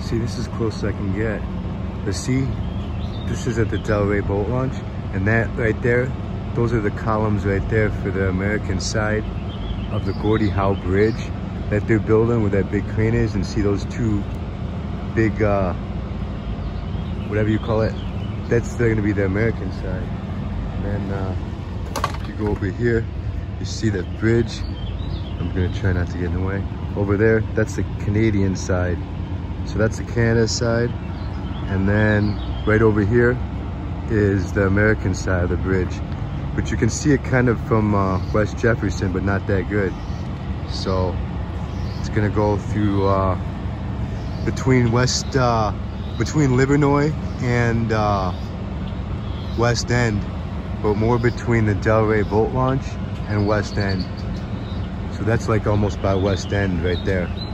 See, this is close as I can get. But see, this is at the Delray boat launch. And that right there, those are the columns right there for the American side of the Gordie Howe Bridge that they're building where that big crane is. And see those two big, uh, whatever you call it, that's gonna be the American side. And then uh, if you go over here, you see that bridge. I'm gonna try not to get in the way. Over there, that's the Canadian side. So that's the Canada side. And then right over here is the American side of the bridge. But you can see it kind of from uh, West Jefferson, but not that good. So it's gonna go through uh, between West, uh, between Livernois and uh, West End, but more between the Delray boat launch and West End. So that's like almost by West End right there.